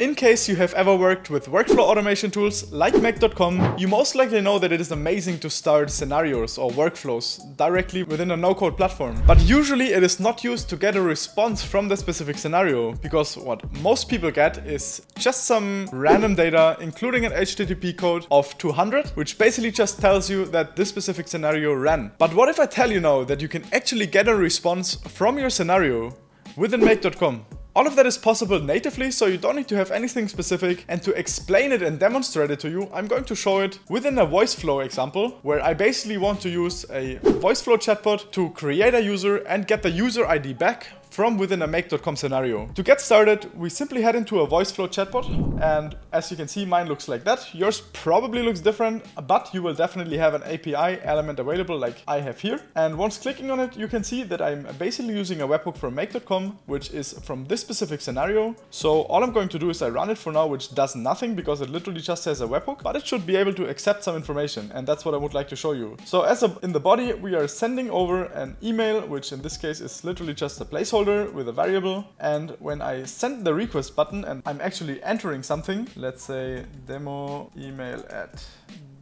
In case you have ever worked with workflow automation tools like Make.com, you most likely know that it is amazing to start scenarios or workflows directly within a no-code platform. But usually it is not used to get a response from the specific scenario, because what most people get is just some random data, including an HTTP code of 200, which basically just tells you that this specific scenario ran. But what if I tell you now that you can actually get a response from your scenario within Make.com? All of that is possible natively, so you don't need to have anything specific. And to explain it and demonstrate it to you, I'm going to show it within a VoiceFlow example, where I basically want to use a VoiceFlow chatbot to create a user and get the user ID back from within a make.com scenario. To get started, we simply head into a VoiceFlow chatbot and as you can see, mine looks like that. Yours probably looks different, but you will definitely have an API element available like I have here. And once clicking on it, you can see that I'm basically using a webhook from make.com, which is from this specific scenario. So all I'm going to do is I run it for now, which does nothing because it literally just has a webhook, but it should be able to accept some information. And that's what I would like to show you. So as a, in the body, we are sending over an email, which in this case is literally just a placeholder placeholder with a variable and when I send the request button and I'm actually entering something, let's say demo email at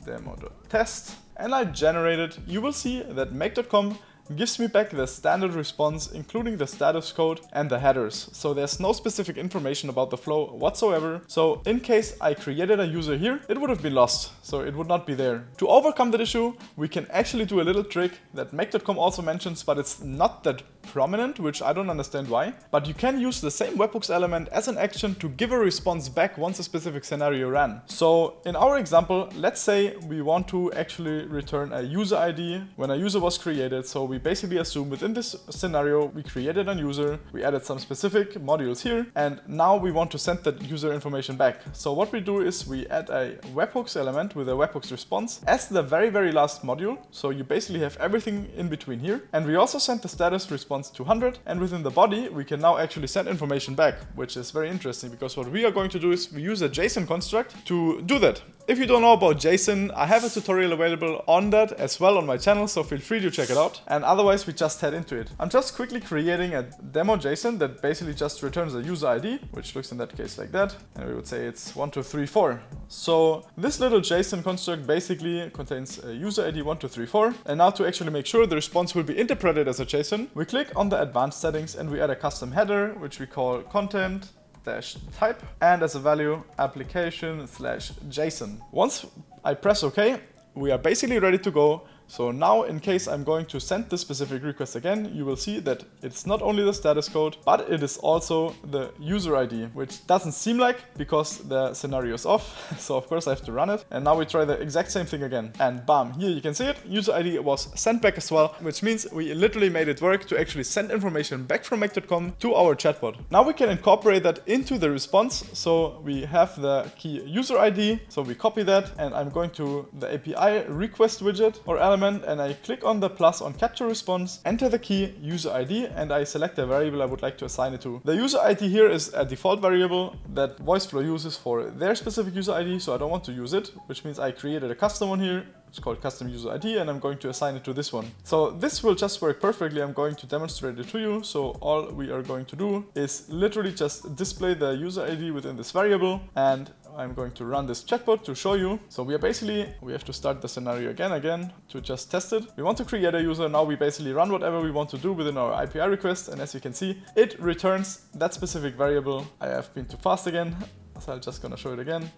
demo.test and I generate it, you will see that make.com gives me back the standard response including the status code and the headers. So there's no specific information about the flow whatsoever. So in case I created a user here, it would have been lost. So it would not be there. To overcome that issue, we can actually do a little trick that Make.com also mentions, but it's not that prominent, which I don't understand why. But you can use the same webhooks element as an action to give a response back once a specific scenario ran. So in our example, let's say we want to actually return a user ID when a user was created. So we basically assume within this scenario, we created a user, we added some specific modules here, and now we want to send that user information back. So what we do is we add a webhooks element with a webhooks response as the very, very last module. So you basically have everything in between here. And we also send the status response to 100. And within the body, we can now actually send information back, which is very interesting because what we are going to do is we use a JSON construct to do that. If you don't know about JSON, I have a tutorial available on that as well on my channel, so feel free to check it out. And otherwise, we just head into it. I'm just quickly creating a demo JSON that basically just returns a user ID, which looks in that case like that. And we would say it's 1234. So this little JSON construct basically contains a user ID 1234. And now to actually make sure the response will be interpreted as a JSON, we click on the advanced settings and we add a custom header, which we call content dash type and as a value application slash JSON. Once I press OK, we are basically ready to go so now in case I'm going to send this specific request again, you will see that it's not only the status code, but it is also the user ID, which doesn't seem like because the scenario is off. So of course I have to run it. And now we try the exact same thing again. And bam, here you can see it. User ID was sent back as well, which means we literally made it work to actually send information back from Make.com to our chatbot. Now we can incorporate that into the response. So we have the key user ID. So we copy that and I'm going to the API request widget or element and I click on the plus on capture response, enter the key user ID and I select the variable I would like to assign it to. The user ID here is a default variable that VoiceFlow uses for their specific user ID, so I don't want to use it, which means I created a custom one here. It's called custom user ID and I'm going to assign it to this one. So this will just work perfectly. I'm going to demonstrate it to you. So all we are going to do is literally just display the user ID within this variable and I'm going to run this chatbot to show you. So we are basically, we have to start the scenario again, again, to just test it. We want to create a user. Now we basically run whatever we want to do within our API request. And as you can see, it returns that specific variable. I have been too fast again. So I'm just gonna show it again.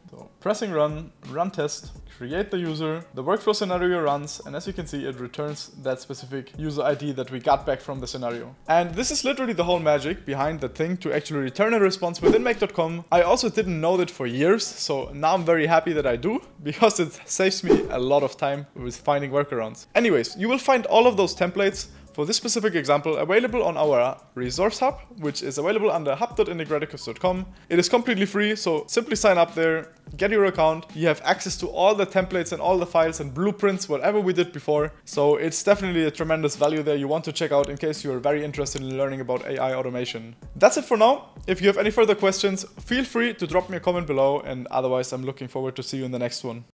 Pressing run, run test, create the user, the workflow scenario runs, and as you can see, it returns that specific user ID that we got back from the scenario. And this is literally the whole magic behind the thing to actually return a response within make.com. I also didn't know that for years, so now I'm very happy that I do, because it saves me a lot of time with finding workarounds. Anyways, you will find all of those templates for this specific example available on our resource hub, which is available under hub.integraticus.com. It is completely free, so simply sign up there, get your account. You have access to all the templates and all the files and blueprints, whatever we did before. So it's definitely a tremendous value there you want to check out in case you're very interested in learning about AI automation. That's it for now. If you have any further questions, feel free to drop me a comment below and otherwise I'm looking forward to see you in the next one.